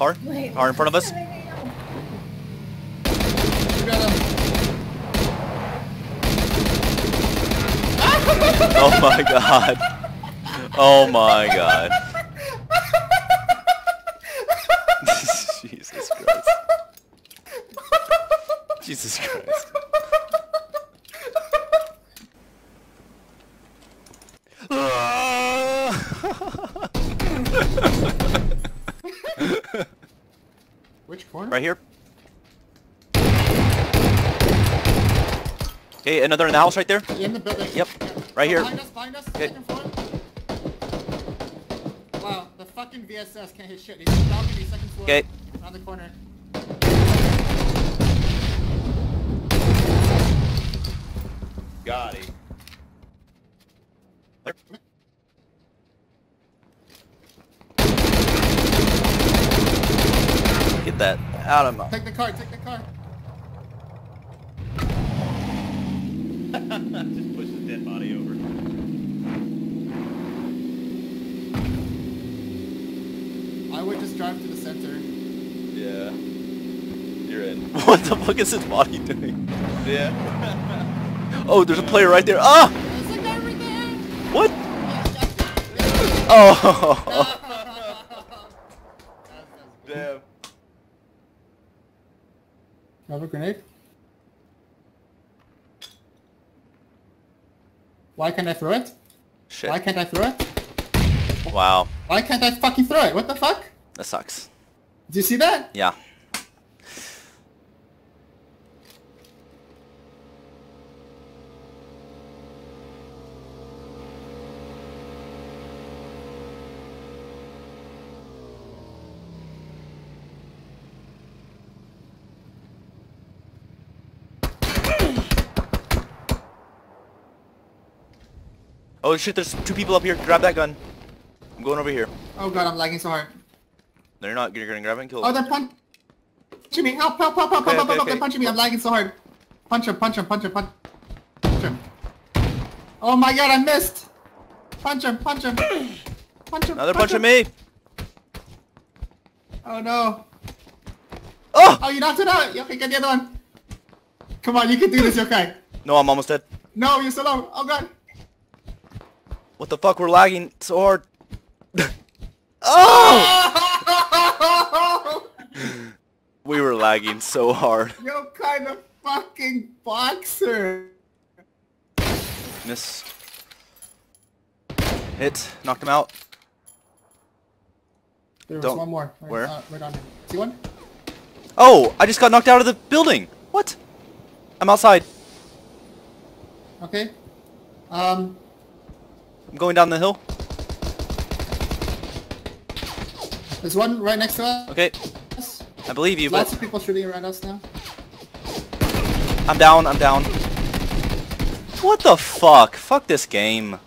Car? Wait, Car in front of us? what's happening? You got him. Oh my god. Oh my god. Jesus Christ. Jesus Christ. Which corner? right here. Okay, another in the house right there. In the building. Yep, Yeah. right here. Behind us, behind us, Okay. second floor. Wow, the fucking VSS can't hit shit. He's on balcony, second floor. Okay. Around the corner. Got it. That out of my. Take the car, take the car. Just push the dead body over. I would just drive to the center. Yeah. You're in. What the fuck is his body doing? Yeah. oh, there's a player right there. Ah! There's a guy right there! What? Oh, Oh! Damn. Have a grenade? Why can't I throw it? Why can't I throw it? Wow. Why can't I fucking throw it? What the fuck? That sucks. Did you see that? Yeah. Oh shit, there's two people up here. Grab that gun. I'm going over here. Oh god, I'm lagging so hard. They're not, you're gonna grab and kill Oh, them. they're punching me. Help, help, help, help, Okay, help, help, okay, help. They're punching me. I'm lagging so hard. Punch him, punch him, punch him, punch punch him. Oh my god, I missed. Punch him, punch him. Punch him. Another punch of me! Oh no. Oh! Oh, you knocked it out. Okay, get the other one. Come on, you can do this, okay. No, I'm almost dead. No, you're so low. Oh god. What the fuck? We're lagging so hard. oh! We were lagging so hard. Yo, kind of fucking boxer. Miss. Hit. Knocked him out. There was Don't- one more. Right, where? Uh, right on. See one? Oh! I just got knocked out of the building! What? I'm outside. Okay. Um, I'm going down the hill. there's one right next to us. Okay. I believe you, Lots but of people shooting around us now. I'm down, I'm down. What the fuck? Fuck this game.